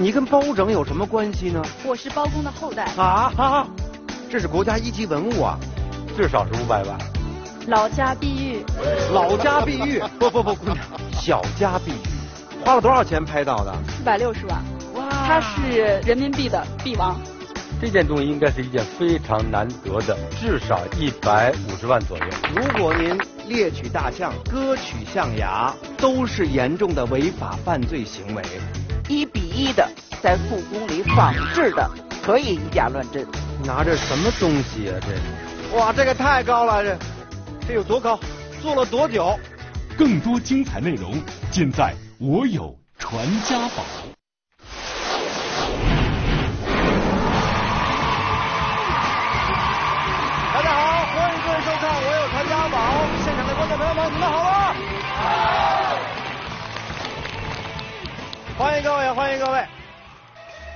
你跟包拯有什么关系呢？我是包公的后代。啊啊！这是国家一级文物啊，至少是五百万。老家碧玉。老家碧玉？不不不，姑娘，小家碧玉。花了多少钱拍到的？四百六十万。哇！它是人民币的币王。这件东西应该是一件非常难得的，至少一百五十万左右。如果您猎取大象、割取象牙，都是严重的违法犯罪行为。一比一的在故宫里仿制的，可以以假乱真。拿着什么东西啊？这，哇，这个太高了，这，这有多高？做了多久？更多精彩内容尽在我有传家宝。大家好，欢迎各位收看《我有传家宝》，现场的观众朋友们，你们好吗？欢迎各位，欢迎各位。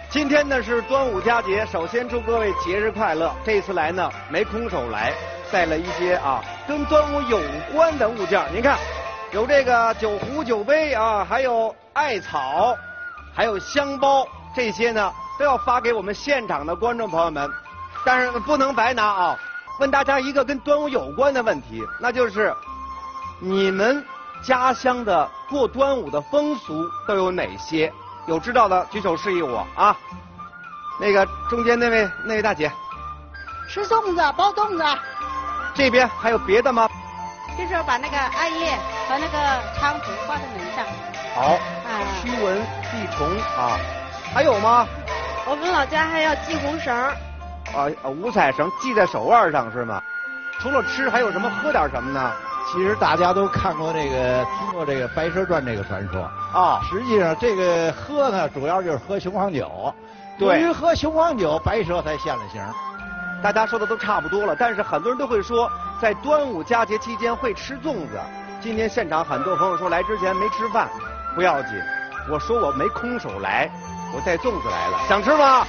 今天呢是端午佳节，首先祝各位节日快乐。这次来呢没空手来，带了一些啊跟端午有关的物件。您看，有这个酒壶、酒杯啊，还有艾草，还有香包，这些呢都要发给我们现场的观众朋友们。但是不能白拿啊！问大家一个跟端午有关的问题，那就是你们。家乡的过端午的风俗都有哪些？有知道的举手示意我啊！那个中间那位那位大姐，吃粽子包粽子。这边还有别的吗？就是把那个艾叶和那个菖蒲挂在门上。好，驱蚊避虫啊！还有吗？我们老家还要系红绳。啊，五彩绳系在手腕上是吗？除了吃，还有什么喝点什么呢？其实大家都看过这个、听过这个《白蛇传》这个传说啊。实际上，这个喝呢，主要就是喝雄黄酒。对于喝雄黄酒，白蛇才现了形。大家说的都差不多了，但是很多人都会说，在端午佳节期间会吃粽子。今天现场很多朋友说来之前没吃饭，不要紧，我说我没空手来，我带粽子来了，想吃吗？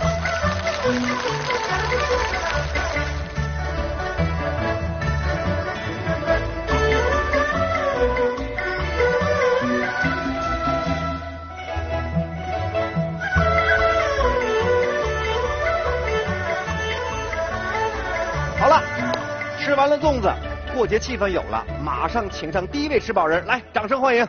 吃完了粽子，过节气氛有了，马上请上第一位吃饱人，来，掌声欢迎！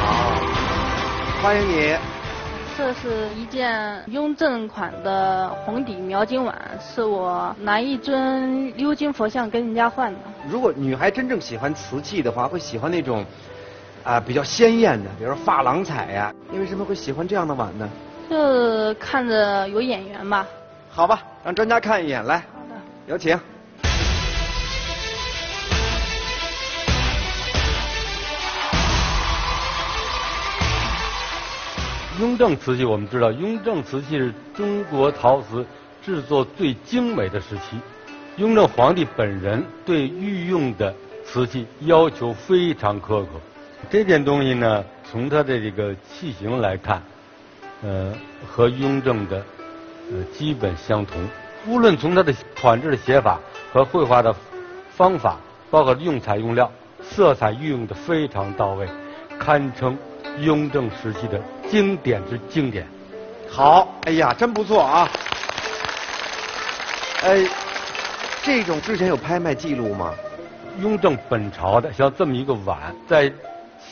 好，欢迎你。这是一件雍正款的红底描金碗，是我拿一尊鎏金佛像跟人家换的。如果女孩真正喜欢瓷器的话，会喜欢那种。啊，比较鲜艳的，比如说珐琅彩呀。你为什么会喜欢这样的碗呢？这看着有眼缘吧。好吧，让专家看一眼，来。好的。有请。雍正瓷器，我们知道，雍正瓷器是中国陶瓷制作最精美的时期。雍正皇帝本人对御用的瓷器要求非常苛刻。这件东西呢，从它的这个器型来看，呃，和雍正的呃基本相同。无论从它的款制的写法和绘画的方法，包括用材用料、色彩运用的非常到位，堪称雍正时期的经典之经典。好，哎呀，真不错啊！哎，这种之前有拍卖记录吗？雍正本朝的像这么一个碗，在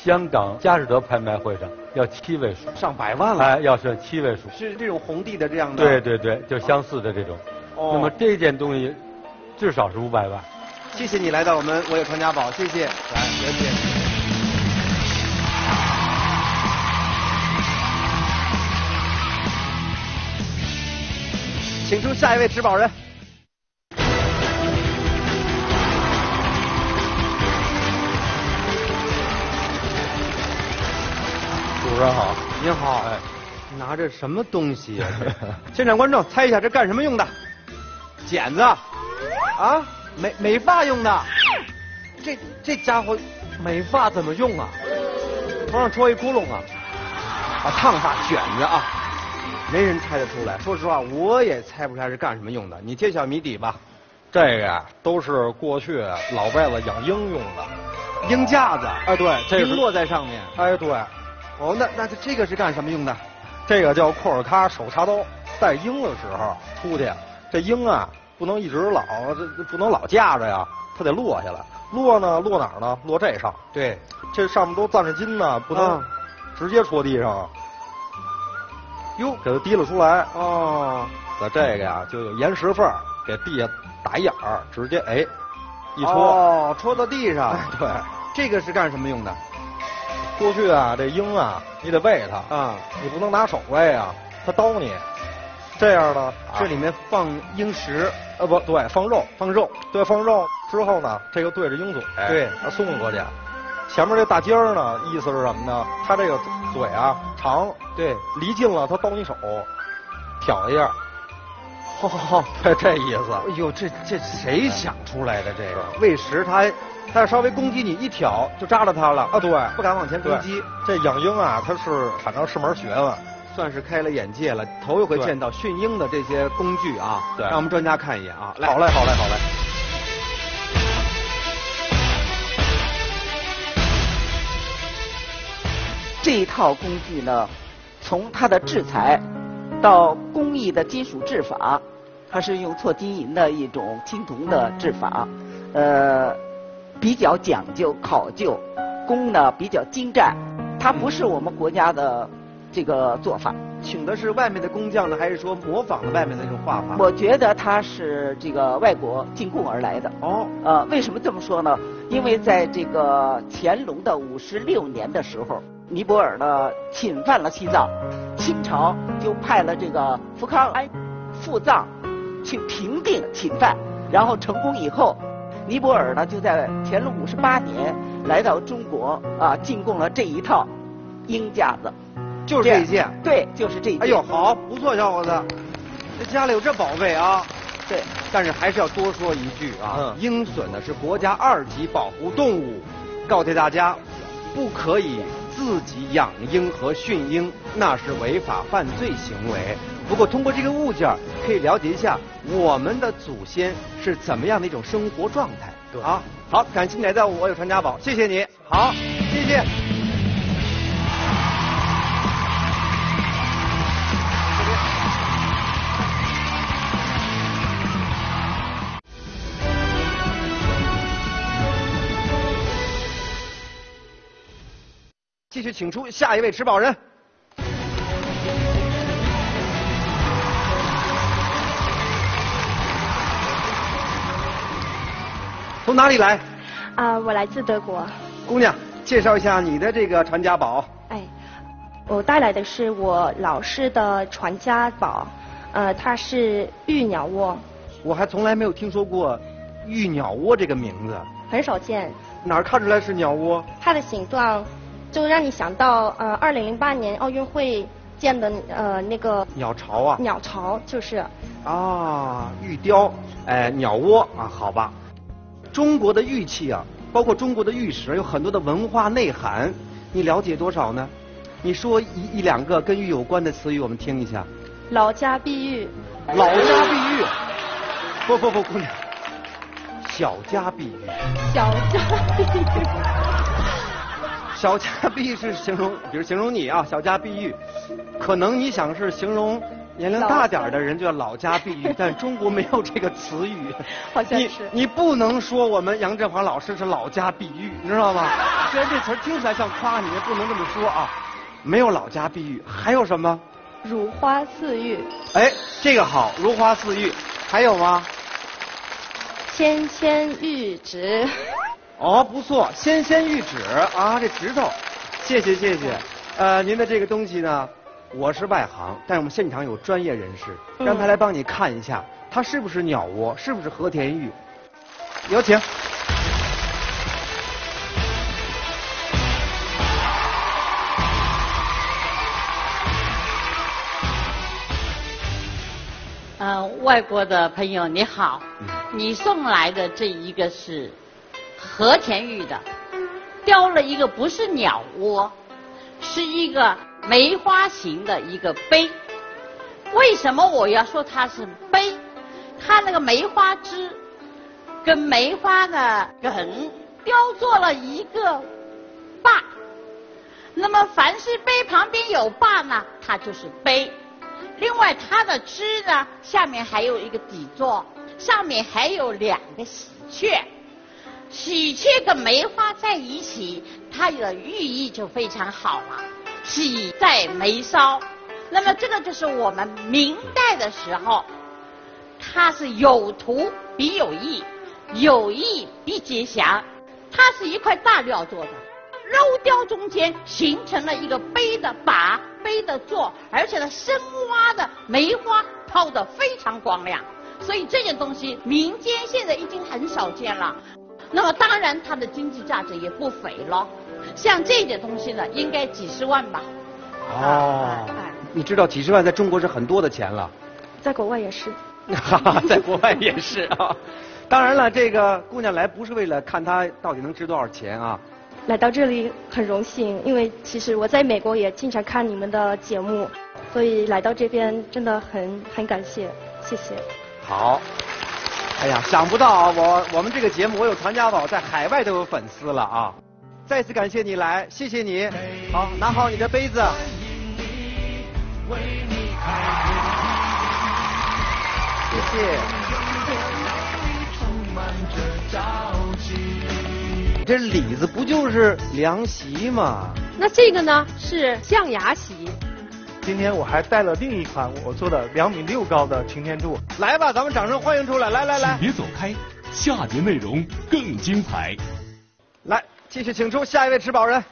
香港佳士得拍卖会上要七位数，上百万了。哎，要是七位数。是这种红地的这样的。对对对，就相似的这种。哦。那么这件东西至少是五百万。谢谢你来到我们我有传家宝，谢谢。来，谢谢。请出下一位持宝人。主任好，您好，哎，拿着什么东西呀？现场观众猜一下，这干什么用的？剪子，啊，美美发用的。这这家伙，美发怎么用啊？头上戳一窟窿啊？啊，烫发卷子啊？没人猜得出来。说实话，我也猜不出来是干什么用的。你揭晓谜底吧。这个呀，都是过去老辈子养鹰用的鹰架子。哎，对，这鹰落在上面。哎，对。哦，那那这个是干什么用的？这个叫库尔喀手插刀。带鹰的时候出去，这鹰啊不能一直老这不能老架着呀，它得落下来。落呢，落哪儿呢？落这上。对，这上面都攥着金呢，不能直接戳地上。哟，给它提了出来。哦，在这个呀，就有岩石缝，给地下打眼儿，直接哎一戳。哦，戳到地上。对，这个是干什么用的？过去啊，这鹰啊，你得喂它啊，你不能拿手喂啊，它叨你。这样呢，这里面放鹰食，呃不对，放肉，放肉，对，放肉。之后呢，这个对着鹰嘴，对，它送过去。前面这大尖儿呢，意思是什么呢？它这个嘴啊长，对，离近了它叨你手，挑一下，好好好，这这意思。哎呦，这这谁想出来的这个？喂食它，它要稍微攻击你，一挑就扎着它了啊！对，不敢往前攻击。这养鹰啊，它是反正是门学问。算是开了眼界了，头一回见到驯鹰的这些工具啊！对，让我们专家看一眼啊！好嘞，好嘞，好嘞。这一套工具呢，从它的制材到工艺的金属制法，它是用错金银的一种青铜的制法，呃，比较讲究考究，工呢比较精湛，它不是我们国家的。这个做法，请的是外面的工匠呢，还是说模仿了外面的这种画法？我觉得他是这个外国进贡而来的。哦，呃，为什么这么说呢？因为在这个乾隆的五十六年的时候，尼泊尔呢侵犯了西藏，清朝就派了这个福康安赴藏去平定侵犯，然后成功以后，尼泊尔呢就在乾隆五十八年来到中国啊，进贡了这一套鹰架子。就是这一件，对，就是这一件。哎呦，好，不错，小伙子，这家里有这宝贝啊。对，但是还是要多说一句啊，鹰隼呢是国家二级保护动物，告诫大家，不可以自己养鹰和驯鹰，那是违法犯罪行为。不过通过这个物件，可以了解一下我们的祖先是怎么样的一种生活状态。对啊，好，感谢你来到我有传家宝，谢谢你，好，谢谢。继续请出下一位持宝人。从哪里来？啊，我来自德国。姑娘，介绍一下你的这个传家宝。哎，我带来的是我老师的传家宝，呃，它是玉鸟窝。我还从来没有听说过玉鸟窝这个名字。很少见。哪儿看出来是鸟窝？它的形状。就让你想到呃，二零零八年奥运会建的呃那个鸟巢啊，鸟巢就是啊，玉雕，哎，鸟窝啊，好吧。中国的玉器啊，包括中国的玉石，有很多的文化内涵，你了解多少呢？你说一一两个跟玉有关的词语，我们听一下。老家碧玉。老家碧玉。不不不，姑娘，小家碧玉。小家碧玉。小家碧玉是形容，比如形容你啊，小家碧玉，可能你想是形容年龄大点的人，就叫老家碧玉，但中国没有这个词语。好像是。你你不能说我们杨振华老师是老家碧玉，你知道吗？虽然这词听起来像夸你，也不能这么说啊。没有老家碧玉，还有什么？如花似玉。哎，这个好，如花似玉。还有吗？纤纤玉指。哦，不错，纤纤玉指啊，这指头，谢谢谢谢。呃，您的这个东西呢，我是外行，但是我们现场有专业人士，让他来帮你看一下，它是不是鸟窝，是不是和田玉？有请。呃，外国的朋友你好，你送来的这一个是。和田玉的，雕了一个不是鸟窝，是一个梅花形的一个杯。为什么我要说它是杯？它那个梅花枝跟梅花的梗雕做了一个坝。那么凡是碑旁边有坝呢，它就是碑。另外，它的枝呢下面还有一个底座，上面还有两个喜鹊。喜鹊跟梅花在一起，它的寓意就非常好了。喜在眉梢，那么这个就是我们明代的时候，它是有图必有意，有意必吉祥。它是一块大料做的，镂雕中间形成了一个碑的把、碑的座，而且呢深挖的梅花抛得非常光亮，所以这件东西民间现在已经很少见了。那么当然，它的经济价值也不菲了。像这点东西呢，应该几十万吧。哦，你知道几十万在中国是很多的钱了。在国外也是。哈哈，在国外也是啊。当然了，这个姑娘来不是为了看她到底能值多少钱啊。来到这里很荣幸，因为其实我在美国也经常看你们的节目，所以来到这边真的很很感谢，谢谢。好。哎呀，想不到啊，我我们这个节目，我有传家宝在海外都有粉丝了啊！再次感谢你来，谢谢你。好，拿好你的杯子。谢谢。这李子不就是凉席吗？那这个呢是象牙席。今天我还带了另一款我做的两米六高的擎天柱，来吧，咱们掌声欢迎出来，来来来，别走开，下节内容更精彩。来，继续请出下一位持宝人，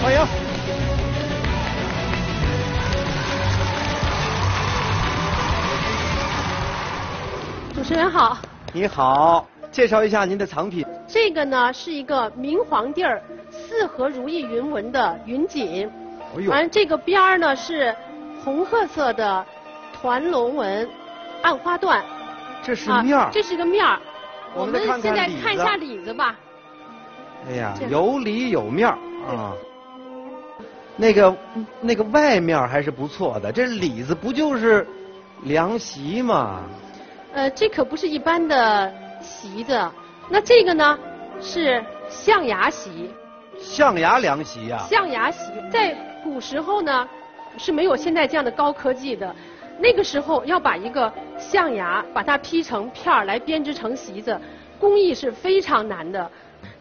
欢迎。主持人好，你好，介绍一下您的藏品。这个呢是一个明皇帝儿四合如意云纹的云锦，完这个边儿呢是。红褐色的团龙纹暗花缎，这是面儿，这是个面儿。我们现在看一下里子吧。哎呀，有里有面儿啊。那个那个外面还是不错的，这里子不就是凉席吗？呃，这可不是一般的席子，那这个呢是象牙席。象牙凉席呀。象牙席在古时候呢。是没有现在这样的高科技的，那个时候要把一个象牙把它劈成片儿来编织成席子，工艺是非常难的。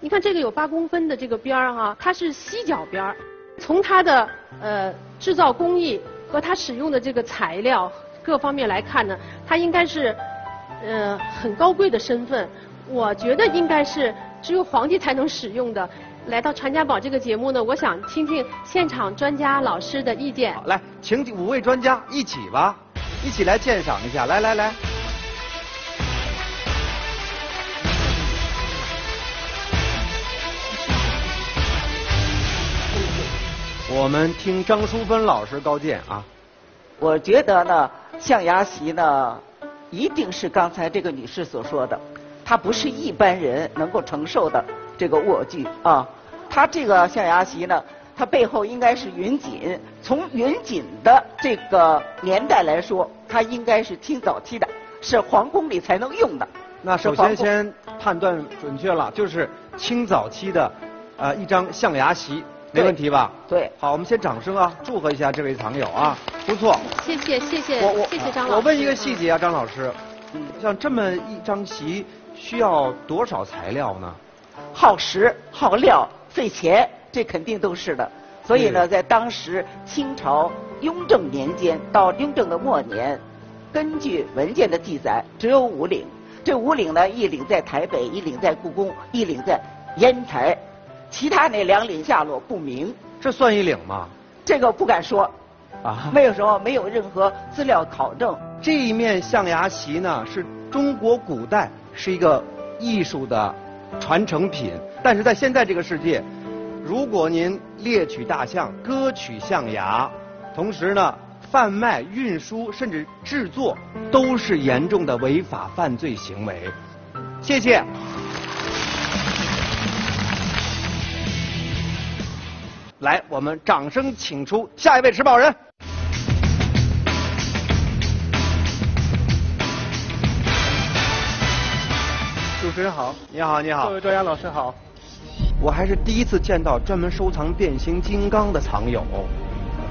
你看这个有八公分的这个边儿哈，它是犀角边儿。从它的呃制造工艺和它使用的这个材料各方面来看呢，它应该是呃很高贵的身份。我觉得应该是只有皇帝才能使用的。来到《传家宝》这个节目呢，我想听听现场专家老师的意见。好来，请五位专家一起吧，一起来鉴赏一下。来来来，我们听张淑芬老师高见啊。我觉得呢，象牙席呢，一定是刚才这个女士所说的，它不是一般人能够承受的。这个卧具啊，它这个象牙席呢，它背后应该是云锦。从云锦的这个年代来说，它应该是清早期的，是皇宫里才能用的。那首先先判断准确了，就是清早期的，呃，一张象牙席，没问题吧？对。好，我们先掌声啊，祝贺一下这位藏友啊，不错。谢谢谢谢我我谢谢张老师。我问一个细节啊，张老师，像这么一张席需要多少材料呢？耗时、耗料、费钱，这肯定都是的。所以呢，在当时清朝雍正年间到雍正的末年，根据文件的记载，只有五岭。这五岭呢，一岭在台北，一岭在故宫，一岭在烟台，其他那两岭下落不明。这算一岭吗？这个不敢说，啊，没有什么，没有任何资料考证。这一面象牙席呢，是中国古代是一个艺术的。传承品，但是在现在这个世界，如果您猎取大象、割取象牙，同时呢贩卖、运输甚至制作，都是严重的违法犯罪行为。谢谢。来，我们掌声请出下一位持宝人。主持持人好，你好，你好，各位专家老师好。我还是第一次见到专门收藏变形金刚的藏友。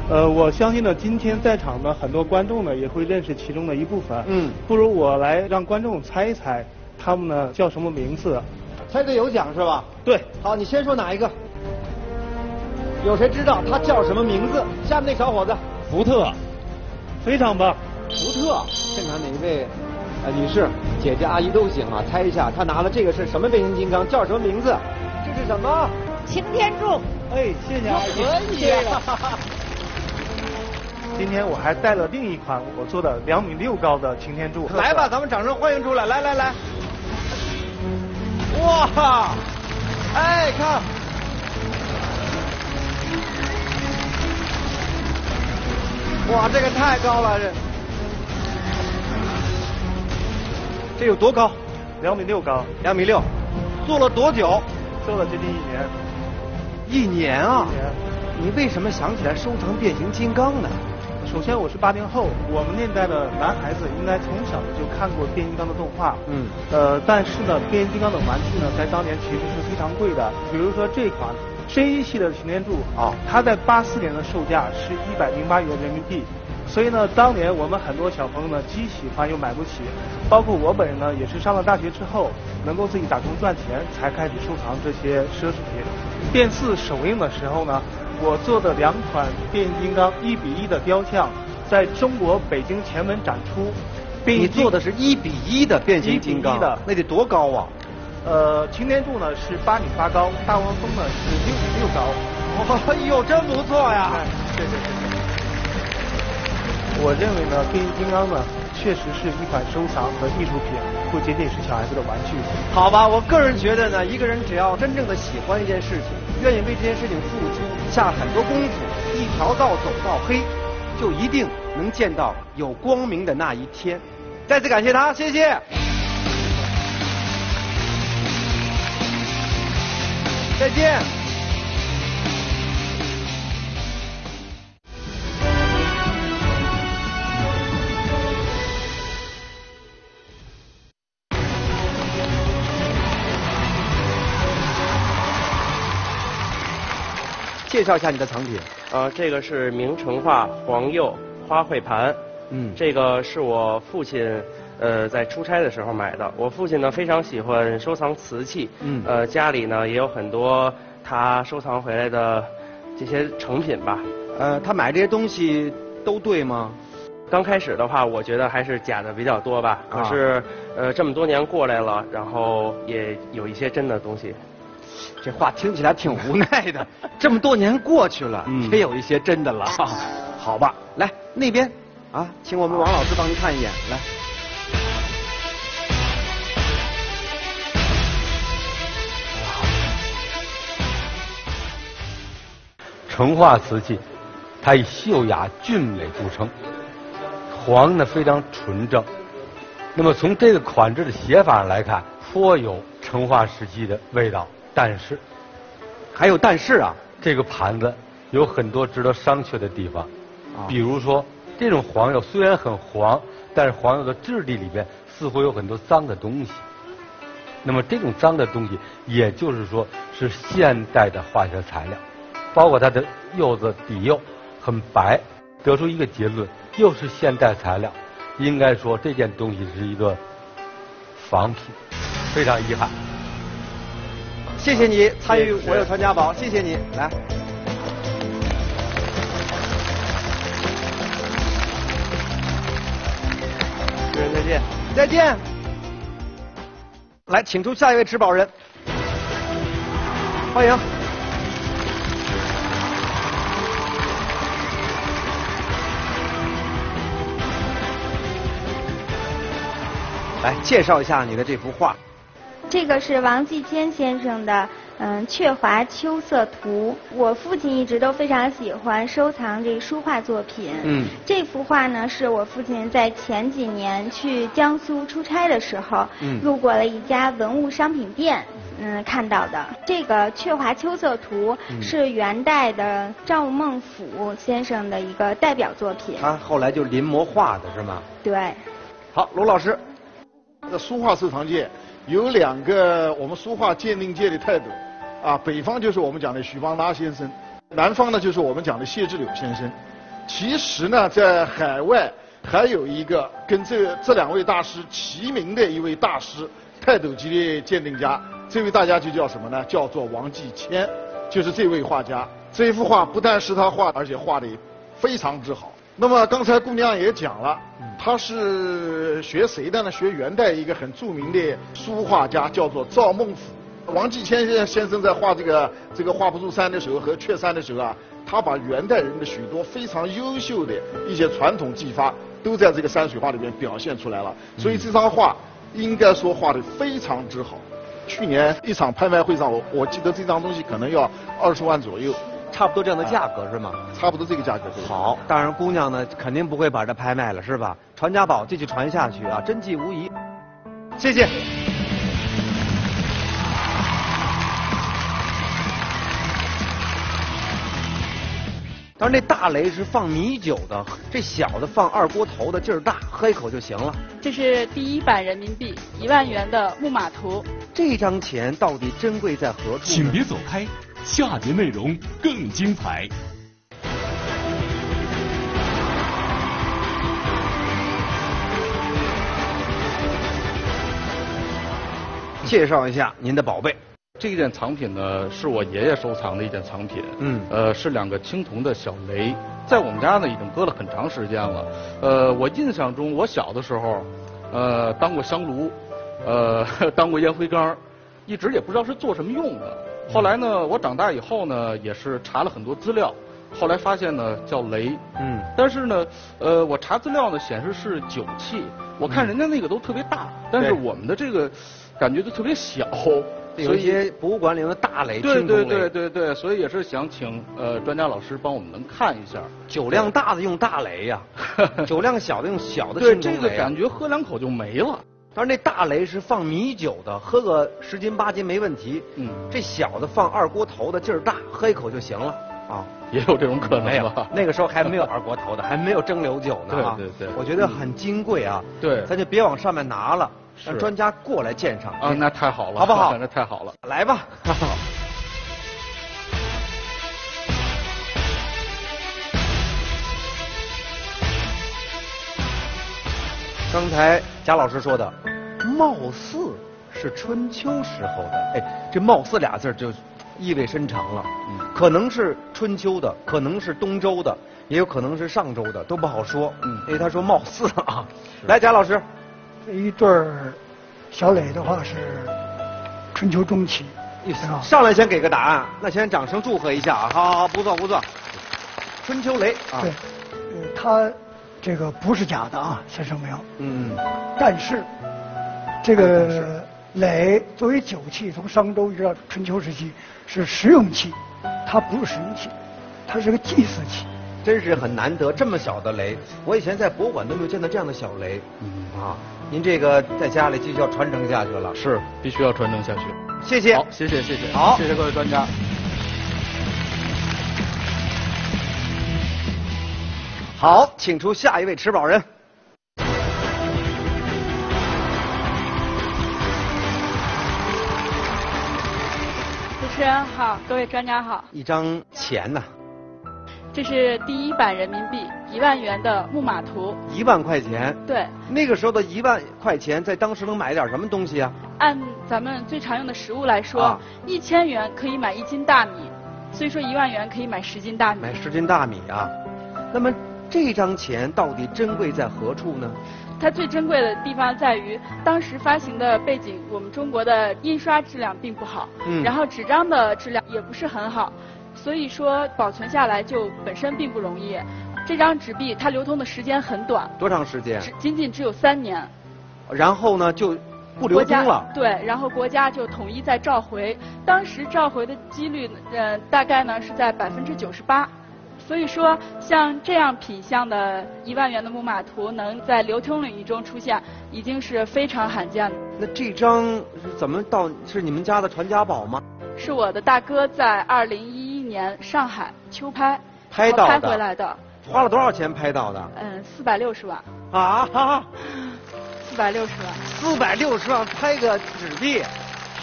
呃，我相信呢，今天在场的很多观众呢，也会认识其中的一部分。嗯，不如我来让观众猜一猜，他们呢叫什么名字？猜对有奖是吧？对。好，你先说哪一个？有谁知道他叫什么名字？下面那小伙子。福特，非常棒。福特，现场哪一位？呃，女士、姐姐、阿姨都行啊，猜一下他拿的这个是什么变形金刚？叫什么名字？这是什么？擎天柱。哎，谢谢阿姨。可以。今天我还带了另一款我做的两米六高的擎天柱。来吧，咱们掌声欢迎出来！来来来。哇！哎，看。哇，这个太高了，这。这有多高？两米六高。两米六。做了多久？做了接近一年。一年啊！一年。你为什么想起来收藏变形金刚呢？首先我是八零后，我们那代的男孩子应该从小就看过变形金刚的动画。嗯。呃，但是呢，变形金刚的玩具呢，在当年其实是非常贵的。比如说这款深一系的擎天柱啊，它在八四年的售价是一百零八元人民币。所以呢，当年我们很多小朋友呢，既喜欢又买不起，包括我本人呢，也是上了大学之后，能够自己打工赚钱，才开始收藏这些奢侈品。电视首映的时候呢，我做的两款变形金刚一比一的雕像，在中国北京前门展出。你做的是一比一的变形金刚的，那得多高啊？呃，擎天柱呢是八米八高，大黄蜂呢是六米六高。哎呦，真不错呀！对对对。我认为呢，变形金刚呢，确实是一款收藏和艺术品，不仅仅是小孩子的玩具。好吧，我个人觉得呢，一个人只要真正的喜欢一件事情，愿意为这件事情付出，下很多功夫，一条道走到黑，就一定能见到有光明的那一天。再次感谢他，谢谢。再见。介绍一下你的藏品。呃，这个是明成化黄釉花卉盘。嗯。这个是我父亲呃在出差的时候买的。我父亲呢非常喜欢收藏瓷器。嗯。呃，家里呢也有很多他收藏回来的这些成品吧。呃，他买这些东西都对吗？刚开始的话，我觉得还是假的比较多吧。啊。可是呃这么多年过来了，然后也有一些真的东西。这话听起来挺无奈的。这么多年过去了，嗯、也有一些真的了。好吧，来那边啊，请我们王老师帮您看一眼，来。成化瓷器，它以秀雅俊美著称，黄呢非常纯正。那么从这个款制的写法上来看，颇有成化时期的味道。但是，还有但是啊，这个盘子有很多值得商榷的地方。啊，比如说，这种黄釉虽然很黄，但是黄釉的质地里边似乎有很多脏的东西。那么这种脏的东西，也就是说是现代的化学材料，包括它的釉子底釉很白，得出一个结论，又是现代材料，应该说这件东西是一个仿品，非常遗憾。谢谢你参与我有传家宝，谢谢你来。主任再见，再见。来，请出下一位持宝人，欢迎。来介绍一下你的这幅画。这个是王继谦先生的嗯《鹊华秋色图》，我父亲一直都非常喜欢收藏这书画作品。嗯，这幅画呢是我父亲在前几年去江苏出差的时候，嗯，路过了一家文物商品店，嗯，看到的。这个《鹊华秋色图》是元代的赵孟俯先生的一个代表作品。他后来就临摹画的是吗？对。好，卢老师。在书画收藏界，有两个我们书画鉴定界的泰斗，啊，北方就是我们讲的许邦达先生，南方呢就是我们讲的谢志柳先生。其实呢，在海外还有一个跟这这两位大师齐名的一位大师，泰斗级的鉴定家，这位大家就叫什么呢？叫做王继谦，就是这位画家。这幅画不但是他画，而且画的非常之好。那么刚才姑娘也讲了，他是学谁的呢？学元代一个很著名的书画家，叫做赵孟俯。王继谦先先生在画这个这个画不住山的时候和雀山的时候啊，他把元代人的许多非常优秀的一些传统技法都在这个山水画里面表现出来了。所以这张画应该说画的非常之好。去年一场拍卖会上，我我记得这张东西可能要二十万左右。差不多这样的价格是吗？差不多这个价格。好，当然姑娘呢肯定不会把这拍卖了，是吧？传家宝继续传下去啊，真迹无疑。谢谢。当然，那大雷是放米酒的，这小的放二锅头的，劲儿大，喝一口就行了。这是第一版人民币一万元的木马图。这张钱到底珍贵在何处？请别走开。下节内容更精彩。介绍一下您的宝贝。这件藏品呢，是我爷爷收藏的一件藏品。嗯。呃，是两个青铜的小雷，在我们家呢已经搁了很长时间了。呃，我印象中，我小的时候，呃，当过香炉，呃，当过烟灰缸，一直也不知道是做什么用的。后来呢，我长大以后呢，也是查了很多资料，后来发现呢叫雷，嗯，但是呢，呃，我查资料呢显示是酒器，我看人家那个都特别大，但是我们的这个感觉就特别小，有一些博物馆里的大雷，对对对对对，所以也是想请呃专家老师帮我们能看一下，酒量大的用大雷呀，酒量小的用小的对这个感觉喝两口就没了。当然，那大雷是放米酒的，喝个十斤八斤没问题。嗯，这小的放二锅头的，劲儿大，喝一口就行了。啊，也有这种可能。没有，那个时候还没有二锅头的，还没有蒸馏酒呢。对对对，我觉得很金贵啊。对，咱就别往上面拿了，让专家过来鉴赏。啊，那太好了，好不好？那太好了，来吧。刚才贾老师说的，貌似是春秋时候的，哎，这“貌似”俩字就意味深长了。嗯，可能是春秋的，可能是东周的，也有可能是上周的，都不好说。嗯，因为他说貌似啊。来，贾老师，这一对儿小磊的话是春秋中期，上来先给个答案，那先掌声祝贺一下啊！好好好，不错不错。春秋雷啊，对，呃，他。这个不是假的啊，先声明。嗯。但是，这个耒作为酒器，从商周一直到春秋时期是实用器，它不是实用器，它是个祭祀器。真是很难得，这么小的雷，我以前在博物馆都没有见到这样的小雷。嗯。啊，您这个在家里继续要传承下去了。是，必须要传承下去。谢谢。好，谢谢谢谢。好，谢谢各位专家。好，请出下一位持宝人。主持人好，各位专家好。一张钱呢？这是第一版人民币一万元的木马图。一万块钱？对。那个时候的一万块钱，在当时能买点什么东西啊？按咱们最常用的食物来说，一千元可以买一斤大米，所以说一万元可以买十斤大米。买十斤大米啊？那么。这张钱到底珍贵在何处呢？它最珍贵的地方在于当时发行的背景，我们中国的印刷质量并不好，嗯，然后纸张的质量也不是很好，所以说保存下来就本身并不容易。这张纸币它流通的时间很短，多长时间？仅仅只有三年。然后呢，就不流通了。对，然后国家就统一再召回，当时召回的几率，呃，大概呢是在百分之九十八。所以说，像这样品相的一万元的木马图能在流通领域中出现，已经是非常罕见的。那这张是怎么到？是你们家的传家宝吗？是我的大哥在二零一一年上海秋拍拍到拍回来的。花了多少钱拍到的？嗯，四百六十万。啊！四百六十万。四百六十万拍个纸币，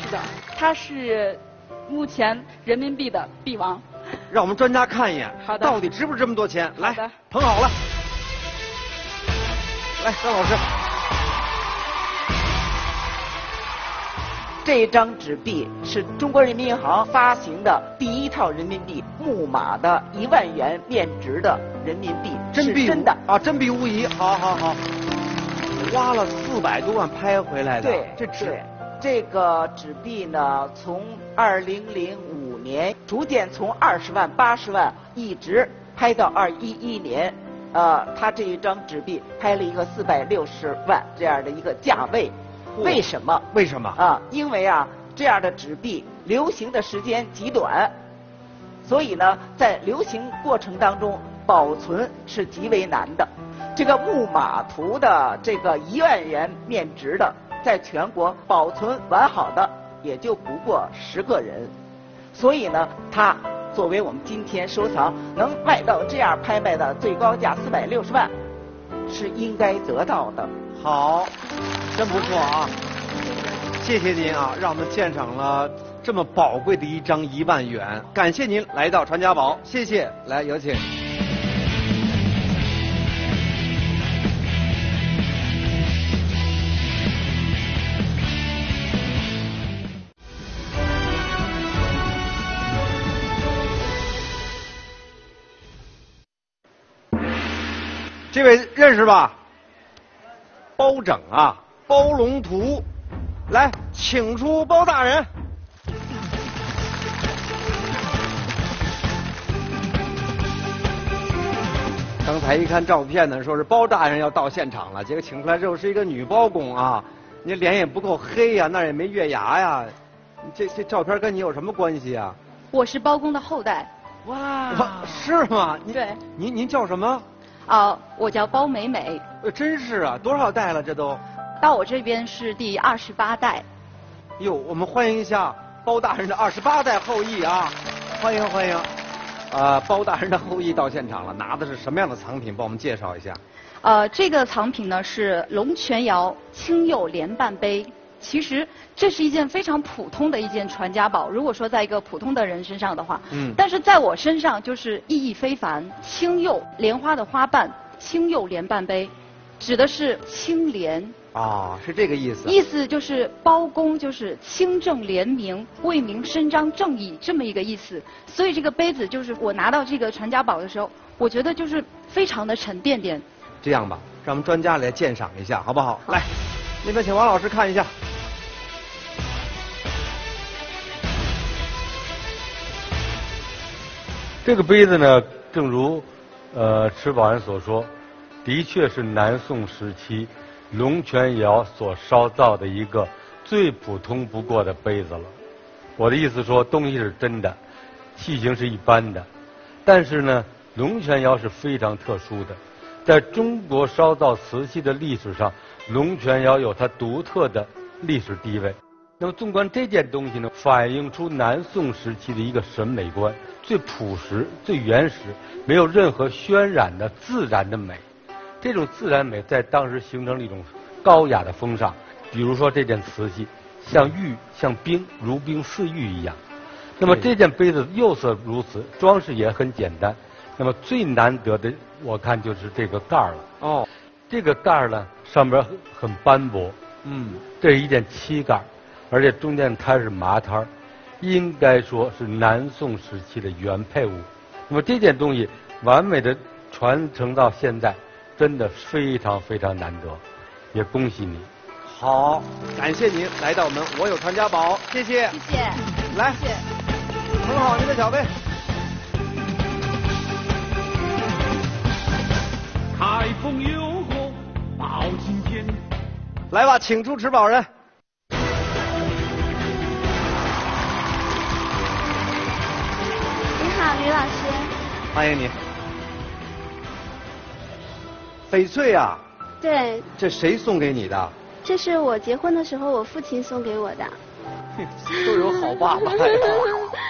是的，他是目前人民币的币王。让我们专家看一眼，好的，到底值不值这么多钱？来，捧好了，来，张老师。这张纸币是中国人民银行发行的第一套人民币木马的一万元面值的人民币，真币真的啊，真币无疑。好好好，花了四百多万拍回来的，对，这纸，这个纸币呢，从二零零五年逐渐从二十万、八十万一直拍到二一一年，呃，他这一张纸币拍了一个四百六十万这样的一个价位。为什么？为什么？啊，因为啊，这样的纸币流行的时间极短，所以呢，在流行过程当中保存是极为难的。这个木马图的这个一万元面值的，在全国保存完好的也就不过十个人，所以呢，它作为我们今天收藏能卖到这样拍卖的最高价四百六十万，是应该得到的。好，真不错啊！谢谢您啊，让我们鉴赏了这么宝贵的一张一万元。感谢您来到传家宝，谢谢。来，有请。这位认识吧？包拯啊，包龙图，来，请出包大人。刚才一看照片呢，说是包大人要到现场了，结果请出来之后是一个女包公啊，你脸也不够黑呀，那也没月牙呀，这这照片跟你有什么关系啊？我是包公的后代。哇，是吗？对。您您叫什么？哦，我叫包美美。呃，真是啊，多少代了这都？到我这边是第二十八代。哟，我们欢迎一下包大人的二十八代后裔啊！欢迎欢迎。呃，包大人的后裔到现场了，拿的是什么样的藏品？帮我们介绍一下。呃，这个藏品呢是龙泉窑青釉莲瓣杯。其实这是一件非常普通的一件传家宝。如果说在一个普通的人身上的话，嗯，但是在我身上就是意义非凡。青釉莲花的花瓣，青釉莲瓣杯，指的是清廉。啊，是这个意思。意思就是包公就是清正廉明，为民伸张正义这么一个意思。所以这个杯子就是我拿到这个传家宝的时候，我觉得就是非常的沉甸甸。这样吧，让我们专家来鉴赏一下，好不好？来，那边请王老师看一下。这个杯子呢，正如呃池宝安所说，的确是南宋时期龙泉窑所烧造的一个最普通不过的杯子了。我的意思说，东西是真的，器型是一般的，但是呢，龙泉窑是非常特殊的，在中国烧造瓷器的历史上，龙泉窑有它独特的历史地位。那么，纵观这件东西呢，反映出南宋时期的一个审美观，最朴实、最原始，没有任何渲染的自然的美。这种自然美在当时形成了一种高雅的风尚。比如说这件瓷器，像玉、像冰，如冰似玉一样。那么这件杯子釉色如此，装饰也很简单。那么最难得的，我看就是这个盖儿了。哦，这个盖儿呢，上边很很斑驳。嗯，这是一件漆盖。而且中间它是麻摊儿，应该说是南宋时期的原配物。那么这件东西完美的传承到现在，真的非常非常难得，也恭喜你。好，感谢您来到我们我有传家宝，谢谢。谢谢。来，谢谢。捧好您的小杯。开封有个包青天。来吧，请出持宝人。你好，吕老师。欢迎你，翡翠啊。对。这谁送给你的？这是我结婚的时候我父亲送给我的。都有好爸爸呀。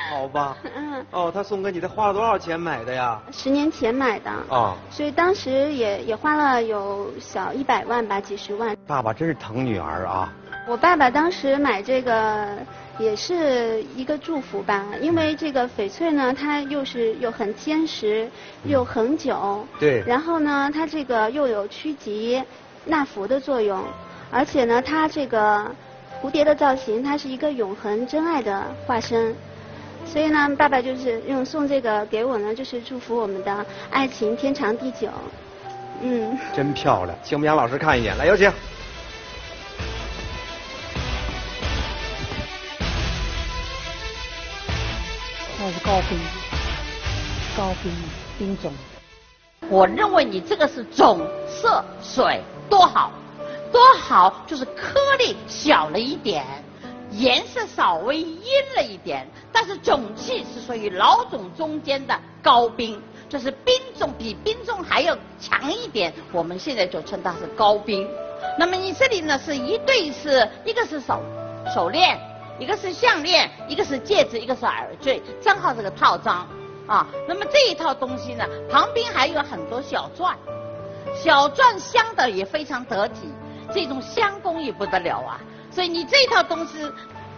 好吧。嗯。哦，他送给你，他花了多少钱买的呀？十年前买的。啊。所以当时也也花了有小一百万吧，几十万。爸爸真是疼女儿啊。我爸爸当时买这个也是一个祝福吧，因为这个翡翠呢，它又是又很坚实，又恒久。对。然后呢，它这个又有趋吉纳福的作用，而且呢，它这个蝴蝶的造型，它是一个永恒真爱的化身。所以呢，爸爸就是用送这个给我呢，就是祝福我们的爱情天长地久。嗯。真漂亮，请我们杨老师看一眼，来有请。那是高冰，高冰冰种。我认为你这个是种色水多好，多好就是颗粒小了一点，颜色稍微阴了一点，但是种气是属于老种中间的高冰，就是冰种比冰种还要强一点，我们现在就称它是高冰。那么你这里呢是一对是一个是手手链。一个是项链，一个是戒指，一个是耳坠，正好是个套装啊。那么这一套东西呢，旁边还有很多小钻，小钻镶的也非常得体，这种镶工艺不得了啊。所以你这套东西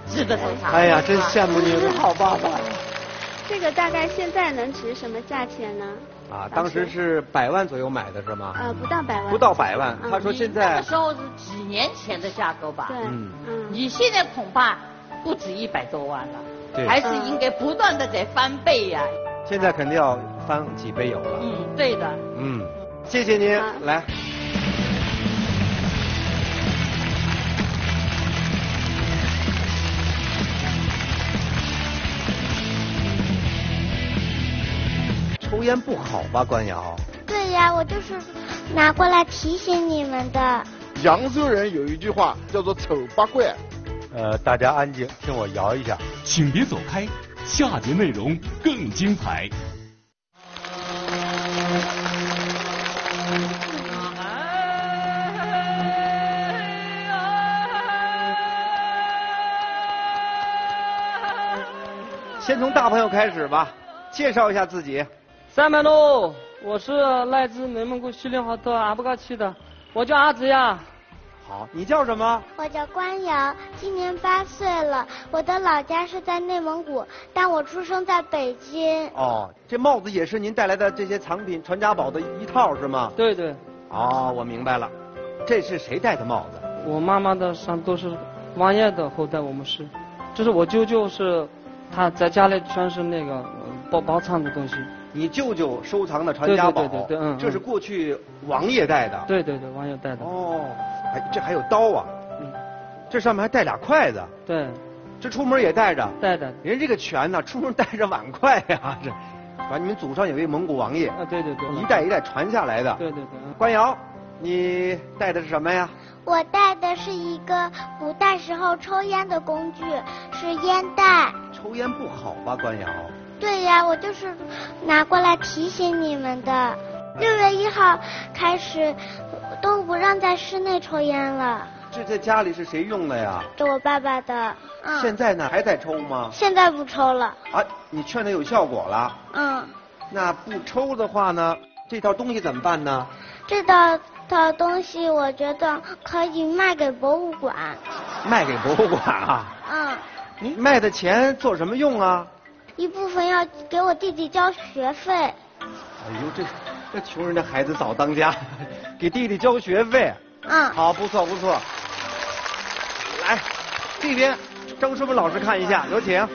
值得收藏。哎呀，真羡慕你，好爸爸。这个大概现在能值什么价钱呢？啊，当时是百万左右买的是吗？呃，不到百万。不到百万，他说现在。那个时候是几年前的价格吧？对。嗯。你现在恐怕。不止一百多万了，对，还是应该不断的在翻倍呀。现在肯定要翻几倍有了。嗯，对的。嗯，谢谢您，来。抽烟不好吧，关瑶？对呀，我就是拿过来提醒你们的。扬州人有一句话叫做“丑八怪”。呃，大家安静，听我摇一下。请别走开，下节内容更精彩。先从大朋友开始吧，介绍一下自己。三百喽，我是来自内蒙古锡林浩特阿布嘎旗的，我叫阿紫呀。好，你叫什么？我叫关瑶，今年八岁了。我的老家是在内蒙古，但我出生在北京。哦，这帽子也是您带来的这些藏品传家宝的一套是吗？对对。哦，我明白了，这是谁戴的帽子？我妈妈的上都是王爷的后代，我们是，就是我舅舅是，他在家里全是那个宝宝藏的东西。你舅舅收藏的传家宝，对对对对，嗯，这是过去王爷带的。对对对，王爷带的。哦。哎，这还有刀啊！嗯，这上面还带俩筷子。对，这出门也带着。带着。人这个拳呢，出门带着碗筷呀，这。把你们祖上有位蒙古王爷。啊，对对对。一代一代传下来的。对对对。官窑，你带的是什么呀？我带的是一个古代时候抽烟的工具，是烟袋。抽烟不好吧，官瑶？对呀，我就是拿过来提醒你们的。六月一号开始。都不让在室内抽烟了。这在家里是谁用的呀？是我爸爸的。嗯。现在呢？还在抽吗？现在不抽了。啊，你劝他有效果了。嗯。那不抽的话呢？这套东西怎么办呢？这套套东西，我觉得可以卖给博物馆。卖给博物馆啊？嗯。你卖的钱做什么用啊？一部分要给我弟弟交学费。哎呦，这这穷人的孩子早当家。给弟弟交学费。嗯。好，不错不错。来，这边张淑芬老师看一下，有请。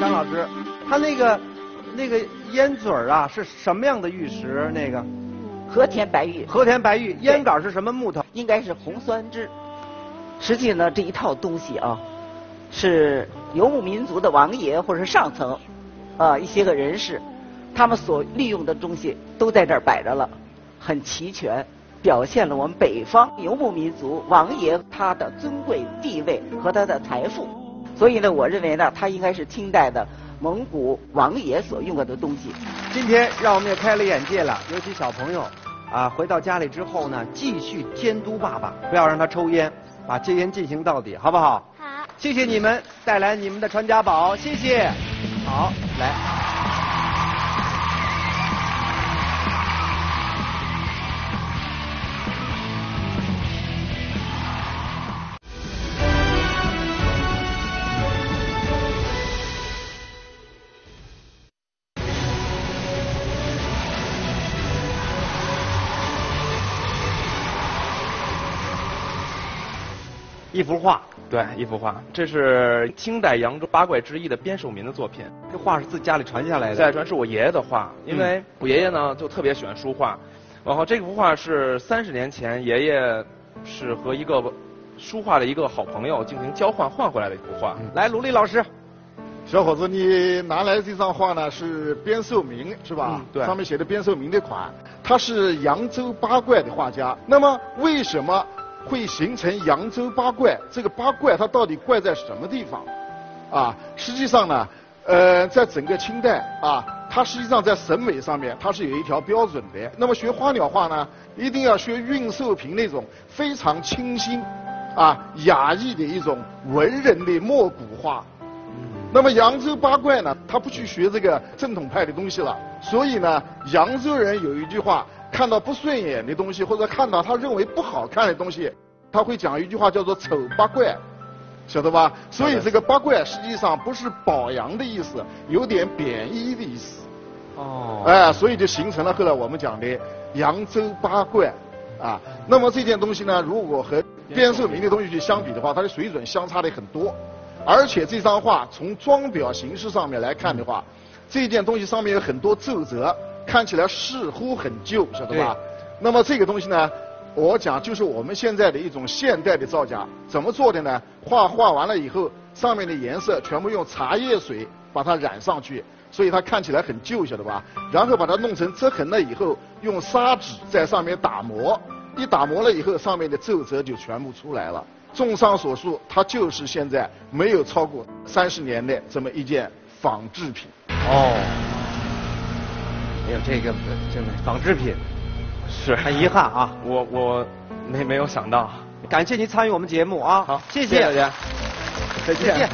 张老师，他那个那个烟嘴儿啊，是什么样的玉石？那个和田白玉。和田白玉，烟杆是什么木头？应该是红酸枝。实际呢，这一套东西啊。是游牧民族的王爷或者是上层，啊一些个人士，他们所利用的东西都在这儿摆着了，很齐全，表现了我们北方游牧民族王爷他的尊贵地位和他的财富。所以呢，我认为呢，他应该是清代的蒙古王爷所用过的东西。今天让我们也开了眼界了，尤其小朋友啊，回到家里之后呢，继续监督爸爸，不要让他抽烟，把戒烟进行到底，好不好？好。谢谢你们带来你们的传家宝，谢谢。好，来。幅画，对，一幅画，这是清代扬州八怪之一的边寿民的作品。这画是自家里传下来的，再传是我爷爷的画，因为我爷爷呢就特别喜欢书画，然后这幅画是三十年前爷爷是和一个书画的一个好朋友进行交换换回来的一幅画。来，卢丽老师，小伙子，你拿来这张画呢是边寿民是吧？对，上面写的边寿民的款，他是扬州八怪的画家。那么为什么？会形成扬州八怪，这个八怪它到底怪在什么地方？啊，实际上呢，呃，在整个清代啊，它实际上在审美上面它是有一条标准的。那么学花鸟画呢，一定要学运寿平那种非常清新、啊雅逸的一种文人的墨骨画。那么扬州八怪呢，他不去学这个正统派的东西了，所以呢，扬州人有一句话。看到不顺眼的东西，或者看到他认为不好看的东西，他会讲一句话叫做“丑八怪”，晓得吧？所以这个八怪实际上不是褒扬的意思，有点贬义的意思。哦。哎，所以就形成了后来我们讲的扬州八怪啊。那么这件东西呢，如果和边寿民的东西去相比的话，它的水准相差的很多。而且这张画从装裱形式上面来看的话，这件东西上面有很多皱褶。看起来似乎很旧，晓得吧？那么这个东西呢，我讲就是我们现在的一种现代的造假，怎么做的呢？画画完了以后，上面的颜色全部用茶叶水把它染上去，所以它看起来很旧，晓得吧？然后把它弄成折痕了以后，用砂纸在上面打磨，一打磨了以后，上面的皱褶就全部出来了。综上所述，它就是现在没有超过三十年的这么一件仿制品。哦。没有这个这个仿制品，是很遗憾啊！我我没没有想到，感谢您参与我们节目啊！好，谢谢大家，再见。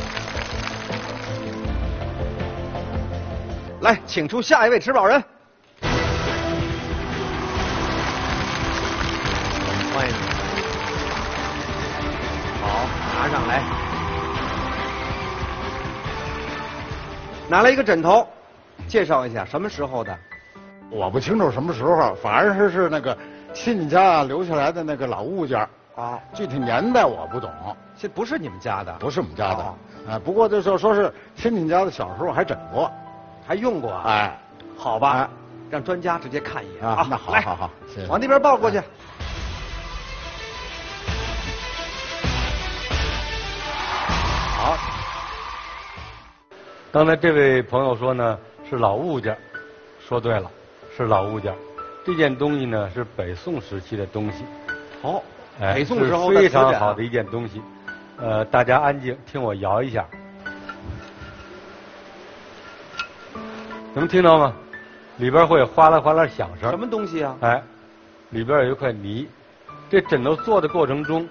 来，请出下一位持宝人，欢迎。好，拿上来，拿了一个枕头，介绍一下什么时候的？我不清楚什么时候，反正是是那个亲戚家留下来的那个老物件啊，具体年代我不懂。这不是你们家的？不是我们家的。哎，不过就说说是亲戚家的，小时候还整过，还用过。哎，好吧，让专家直接看一眼啊。那好，好好，往那边抱过去。好。刚才这位朋友说呢，是老物件，说对了。是老物件，这件东西呢是北宋时期的东西。好，北宋时候非常好的一件东西。呃，大家安静，听我摇一下，能听到吗？里边会哗啦哗啦响声。什么东西啊？哎，里边有一块泥。这枕头做的过程中，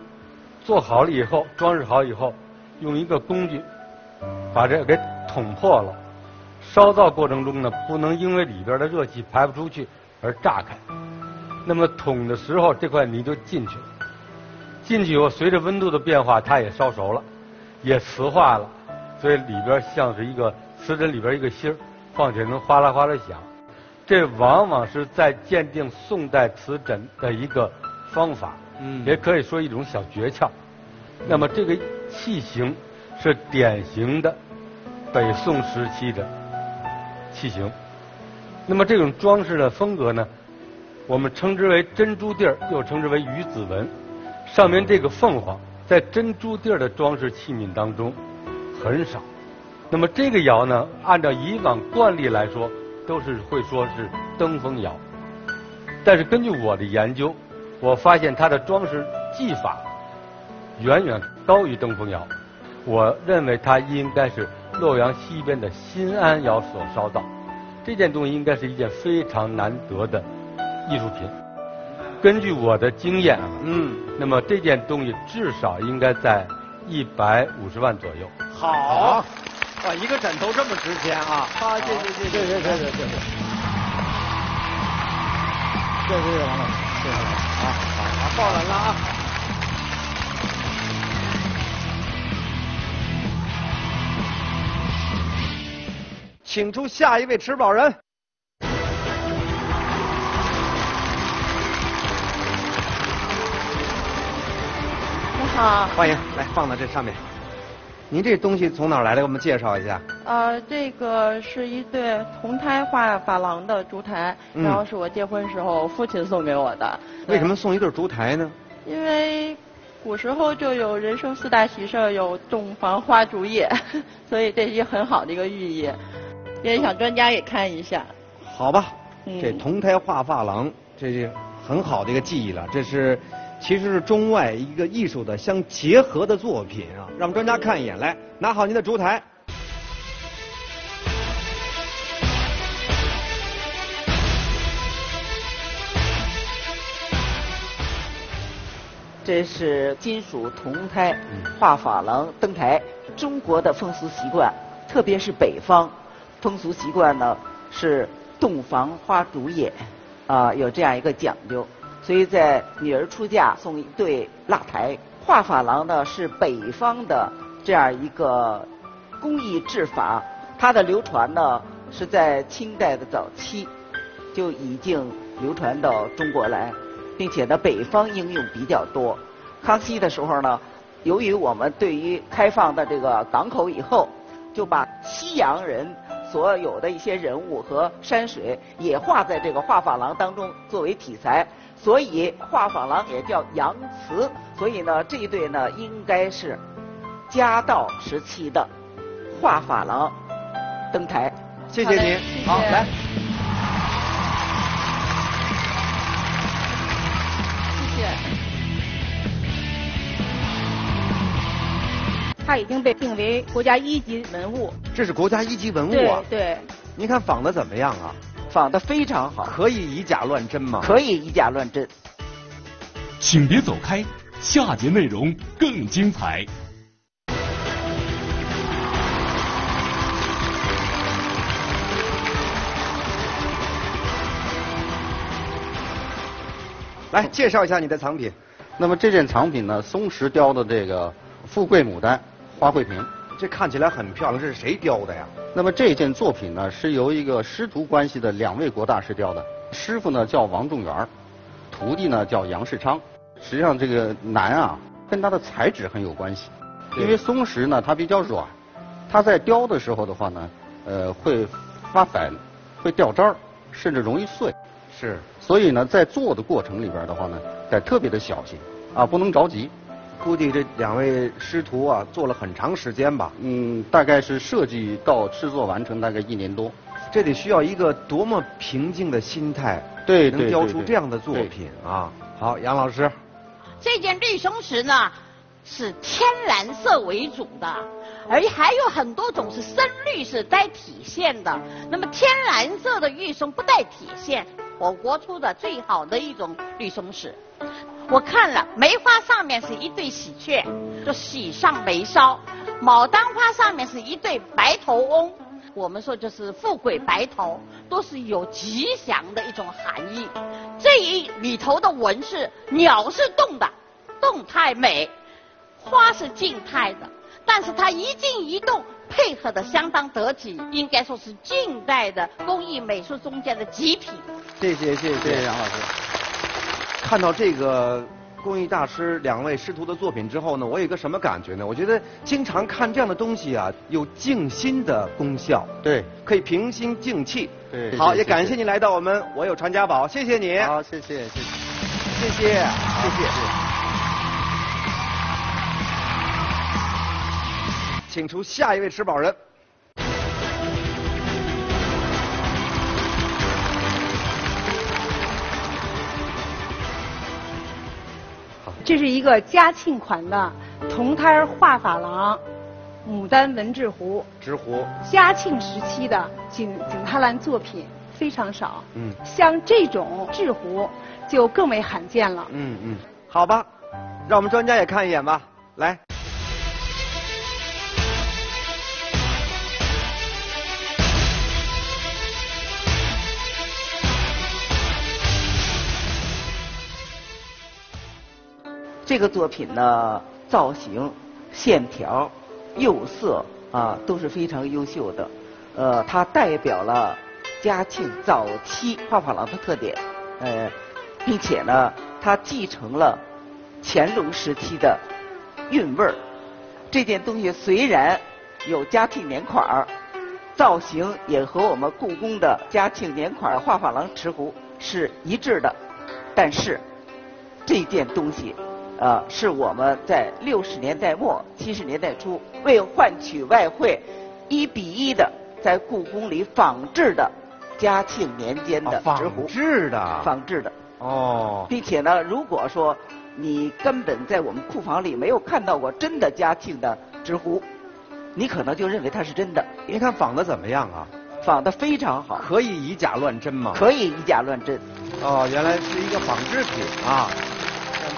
做好了以后，装饰好以后，用一个工具把这给捅破了。烧造过程中呢，不能因为里边的热气排不出去而炸开。那么捅的时候，这块泥就进去了。进去以后，随着温度的变化，它也烧熟了，也磁化了，所以里边像是一个瓷枕里边一个芯儿，放起来能哗啦哗啦响。这往往是在鉴定宋代瓷枕的一个方法，嗯，也可以说一种小诀窍。那么这个器型是典型的北宋时期的。器型，那么这种装饰的风格呢，我们称之为珍珠地儿，又称之为鱼子纹。上面这个凤凰，在珍珠地儿的装饰器皿当中很少。那么这个窑呢，按照以往惯例来说，都是会说是登封窑。但是根据我的研究，我发现它的装饰技法远远高于登封窑。我认为它应该是。洛阳西边的新安窑所烧造，这件东西应该是一件非常难得的艺术品。根据我的经验，嗯，那么这件东西至少应该在一百五十万左右。好，哇，一个枕头这么值钱啊！好，谢谢谢谢谢谢谢谢谢谢。谢谢王老师，谢谢老师啊，好，抱稳了啊！请出下一位持宝人。你好，欢迎，来放到这上面。您这东西从哪儿来的？给我们介绍一下。呃，这个是一对铜胎画珐琅的烛台，嗯然后是我结婚时候父亲送给我的。为什么送一对烛台呢？因为古时候就有人生四大喜事有洞房花烛夜，所以这是一个很好的一个寓意。也想专家也看一下。好吧，嗯这铜胎画珐琅，这是很好的一个技艺了。这是其实是中外一个艺术的相结合的作品啊。让我们专家看一眼，来拿好您的烛台。这是金属铜胎画珐琅灯台。中国的风俗习惯，特别是北方风俗习惯呢，是洞房花烛夜，啊，有这样一个讲究。所以在女儿出嫁送一对蜡台，画珐琅呢是北方的这样一个工艺制法，它的流传呢是在清代的早期就已经流传到中国来，并且呢北方应用比较多。康熙的时候呢，由于我们对于开放的这个港口以后，就把西洋人所有的一些人物和山水也画在这个画珐琅当中作为题材，所以画珐琅也叫洋瓷。所以呢，这一对呢应该是嘉道时期的画珐琅登台。谢谢您，好来。它已经被定为国家一级文物。这是国家一级文物啊。对对。您看仿的怎么样啊？仿的非常好。可以以假乱真吗？可以以假乱真。请别走开，下节内容更精彩。来介绍一下你的藏品。那么这件藏品呢，松石雕的这个富贵牡丹花卉瓶，这看起来很漂亮，这是谁雕的呀？那么这件作品呢，是由一个师徒关系的两位国大师雕的。师傅呢叫王仲元，徒弟呢叫杨世昌。实际上这个难啊，跟它的材质很有关系。因为松石呢它比较软，它在雕的时候的话呢，呃会发粉，会掉渣儿，甚至容易碎。是。所以呢，在做的过程里边的话呢，得特别的小心啊，不能着急。估计这两位师徒啊，做了很长时间吧？嗯，大概是设计到制作完成大概一年多。这得需要一个多么平静的心态，对能雕出这样的作品啊！好，杨老师，这件绿松石呢是天蓝色为主的，而还有很多种是深绿是带体现的。那么天蓝色的玉松不带体现，我国出的最好的一种绿松石。我看了梅花上面是一对喜鹊，就喜上眉梢；牡丹花上面是一对白头翁，我们说就是富贵白头，都是有吉祥的一种含义。这一里头的纹是鸟是动的，动态美；花是静态的，但是它一静一动配合的相当得体，应该说是近代的工艺美术中间的极品。谢谢谢谢谢谢杨老师。看到这个工艺大师两位师徒的作品之后呢我有一个什么感觉呢？我觉得经常看这样的东西啊有静心的功效。对。可以平心静气。对好也感谢你来到我们我有传家宝谢谢你。好谢谢谢谢。谢谢。谢谢。请出下一位吃宝人。这是一个嘉庆款的铜胎画珐琅牡丹纹质壶，直壶。嘉庆时期的景景泰蓝作品非常少。嗯。像这种制壶，就更为罕见了。嗯嗯，好吧，让我们专家也看一眼吧，来。这个作品呢，造型、线条、釉色啊都是非常优秀的。呃，它代表了嘉庆早期画珐琅的特点，呃，并且呢，它继承了乾隆时期的韵味儿。这件东西虽然有嘉庆年款儿，造型也和我们故宫的嘉庆年款画珐琅瓷壶是一致的，但是这件东西。啊，是我们在六十年代末、七十年代初为换取外汇，一比一的在故宫里仿制的嘉庆年间的纸壶。仿制的。仿制的。哦。并且呢，如果说你根本在我们库房里没有看到过真的嘉庆的纸壶，你可能就认为它是真的。您看仿的怎么样啊？仿的非常好。可以以假乱真吗？可以以假乱真。哦，原来是一个仿制品啊。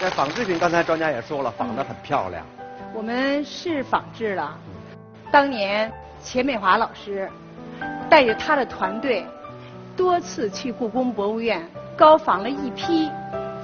在仿制品，刚才专家也说了，仿的很漂亮。我们是仿制了。当年钱美华老师带着他的团队多次去故宫博物院高仿了一批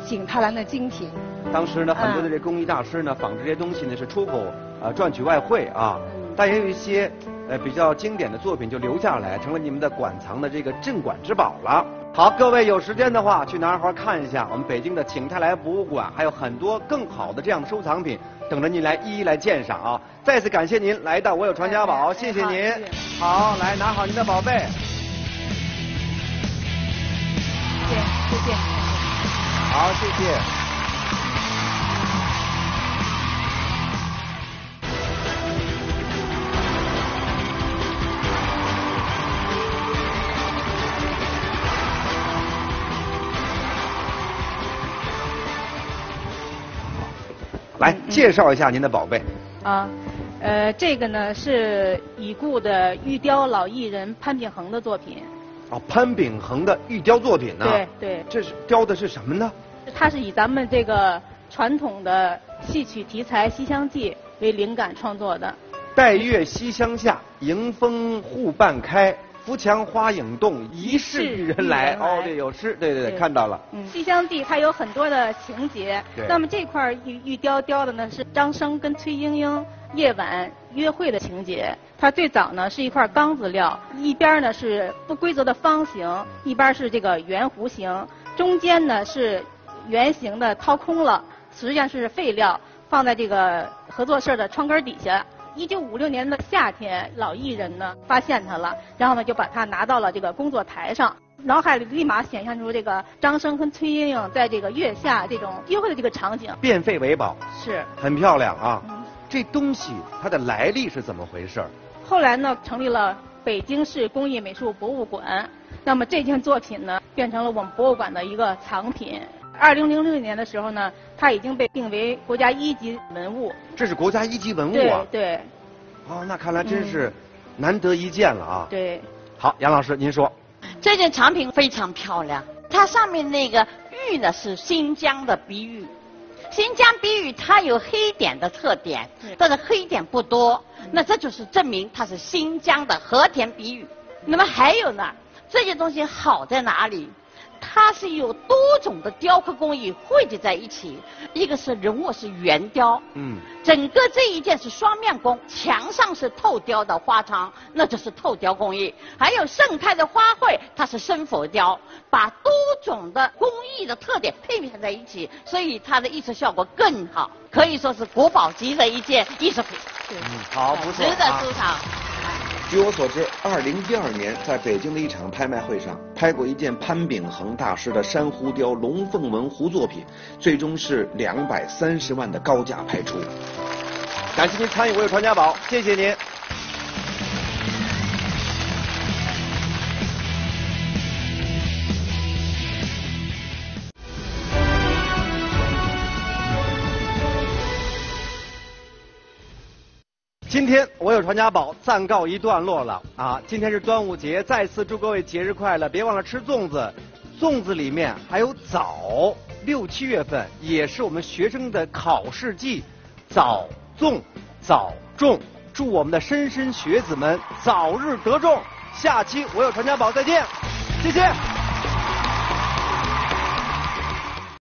景泰蓝的精品。当时呢，很多的这工艺大师呢，仿制这些东西呢是出口呃赚取外汇啊。但也有一些呃比较经典的作品就留下来，成了你们的馆藏的这个镇馆之宝了。好，各位有时间的话去南花看一下，我们北京的景泰来博物馆还有很多更好的这样的收藏品等着您来一一来鉴赏啊！再次感谢您来到我有传家宝，谢谢您。好，来拿好您的宝贝。谢谢，谢谢。好，谢谢。来介绍一下您的宝贝。啊，呃，这个呢是已故的玉雕老艺人潘秉恒的作品。哦，潘秉恒的玉雕作品呢？对对。这是雕的是什么呢？它是以咱们这个传统的戏曲题材《西厢记》为灵感创作的。待月西厢下，迎风户半开。扶墙花影动，疑是玉人来。哦，对，有诗，对对对，看到了。嗯，《西厢记》它有很多的情节。那么这块玉玉雕雕的呢是张生跟崔莺莺夜晚约会的情节。它最早呢是一块缸子料，一边呢是不规则的方形，一边是这个圆弧形，中间呢是圆形的掏空了，实际上是废料，放在这个合作社的窗根底下。一九五六年的夏天，老艺人呢发现它了，然后呢就把它拿到了这个工作台上，脑海里立马显现出这个张生跟崔莺莺在这个月下这种约会的这个场景。变废为宝，是，很漂亮啊。这东西它的来历是怎么回事？后来呢，成立了北京市工艺美术博物馆，那么这件作品呢，变成了我们博物馆的一个藏品。二零零六年的时候呢，它已经被定为国家一级文物。这是国家一级文物啊！对对。哦，那看来真是难得一见了啊！对。好，杨老师，您说。这件藏品非常漂亮，它上面那个玉呢是新疆的碧玉，新疆碧玉它有黑点的特点，但是黑点不多，那这就是证明它是新疆的和田碧玉。那么还有呢，这些东西好在哪里？它是有多种的雕刻工艺汇集在一起，一个是人物是圆雕，嗯，整个这一件是双面工，墙上是透雕的花窗，那就是透雕工艺，还有盛开的花卉，它是生佛雕，把多种的工艺的特点配合在一起，所以它的艺术效果更好，可以说是国宝级的一件艺术品。嗯，好，不错，值得收藏。据我所知，二零一二年在北京的一场拍卖会上，拍过一件潘秉恒大师的珊瑚雕龙凤纹壶作品，最终是两百三十万的高价拍出。感谢您参与《我有传家宝》，谢谢您。今天我有传家宝暂告一段落了啊！今天是端午节，再次祝各位节日快乐！别忘了吃粽子，粽子里面还有枣，六七月份也是我们学生的考试季，枣粽早中，祝我们的莘莘学子们早日得中。下期我有传家宝再见，谢谢。